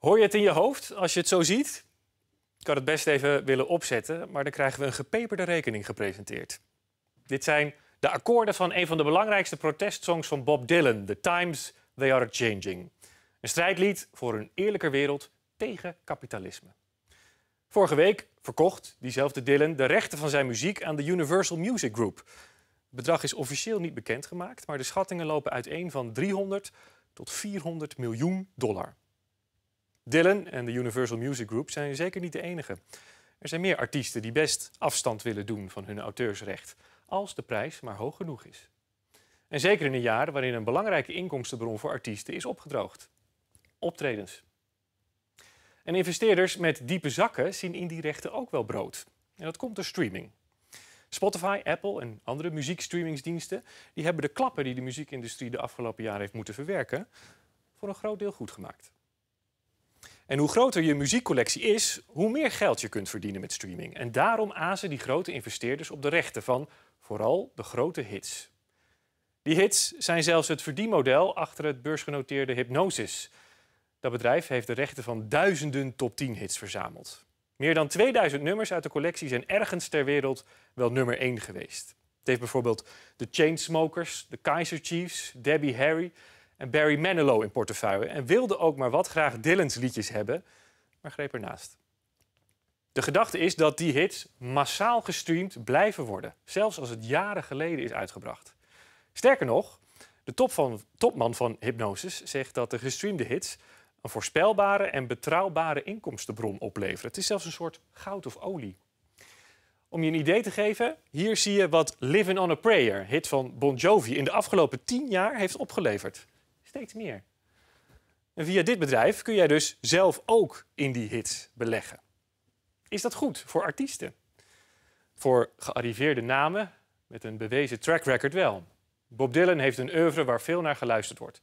Hoor je het in je hoofd als je het zo ziet? Ik had het best even willen opzetten, maar dan krijgen we een gepeperde rekening gepresenteerd. Dit zijn de akkoorden van een van de belangrijkste protestsongs van Bob Dylan, The Times They Are Changing. Een strijdlied voor een eerlijker wereld tegen kapitalisme. Vorige week verkocht diezelfde Dylan de rechten van zijn muziek aan de Universal Music Group. Het bedrag is officieel niet bekendgemaakt, maar de schattingen lopen uiteen van 300 tot 400 miljoen dollar. Dylan en de Universal Music Group zijn zeker niet de enige. Er zijn meer artiesten die best afstand willen doen van hun auteursrecht, als de prijs maar hoog genoeg is. En zeker in een jaar waarin een belangrijke inkomstenbron voor artiesten is opgedroogd. Optredens. En investeerders met diepe zakken zien in die rechten ook wel brood. En dat komt door streaming. Spotify, Apple en andere muziekstreamingsdiensten die hebben de klappen die de muziekindustrie de afgelopen jaren heeft moeten verwerken, voor een groot deel goed gemaakt. En hoe groter je muziekcollectie is, hoe meer geld je kunt verdienen met streaming. En daarom azen die grote investeerders op de rechten van vooral de grote hits. Die hits zijn zelfs het verdienmodel achter het beursgenoteerde Hypnosis. Dat bedrijf heeft de rechten van duizenden top 10 hits verzameld. Meer dan 2000 nummers uit de collectie zijn ergens ter wereld wel nummer 1 geweest. Het heeft bijvoorbeeld de Chainsmokers, de Kaiser Chiefs, Debbie Harry en Barry Manilow in portefeuille. En wilde ook maar wat graag Dylan's liedjes hebben, maar greep ernaast. De gedachte is dat die hits massaal gestreamd blijven worden, zelfs als het jaren geleden is uitgebracht. Sterker nog, de top van, topman van Hypnosis zegt dat de gestreamde hits een voorspelbare en betrouwbare inkomstenbron opleveren. Het is zelfs een soort goud of olie. Om je een idee te geven, hier zie je wat Living on a Prayer, hit van Bon Jovi, in de afgelopen tien jaar heeft opgeleverd. Steeds meer. En via dit bedrijf kun jij dus zelf ook in die hits beleggen. Is dat goed voor artiesten? Voor gearriveerde namen met een bewezen track record wel. Bob Dylan heeft een oeuvre waar veel naar geluisterd wordt.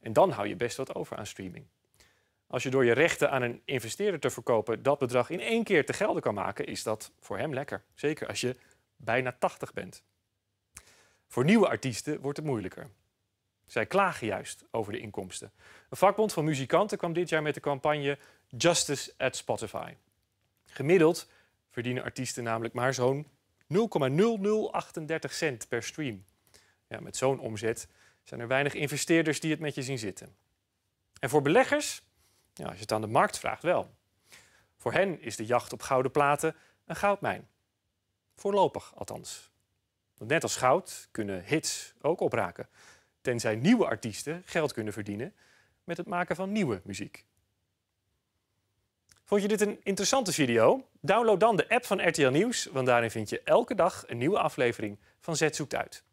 En dan hou je best wat over aan streaming. Als je door je rechten aan een investeerder te verkopen dat bedrag in één keer te gelden kan maken, is dat voor hem lekker. Zeker als je bijna 80 bent. Voor nieuwe artiesten wordt het moeilijker. Zij klagen juist over de inkomsten. Een vakbond van muzikanten kwam dit jaar met de campagne Justice at Spotify. Gemiddeld verdienen artiesten namelijk maar zo'n 0,0038 cent per stream. Ja, met zo'n omzet zijn er weinig investeerders die het met je zien zitten. En voor beleggers, ja, als je het aan de markt vraagt, wel. Voor hen is de jacht op gouden platen een goudmijn. Voorlopig althans. Want net als goud kunnen hits ook opraken. Tenzij nieuwe artiesten geld kunnen verdienen met het maken van nieuwe muziek. Vond je dit een interessante video? Download dan de app van RTL Nieuws, want daarin vind je elke dag een nieuwe aflevering van Z zoekt uit.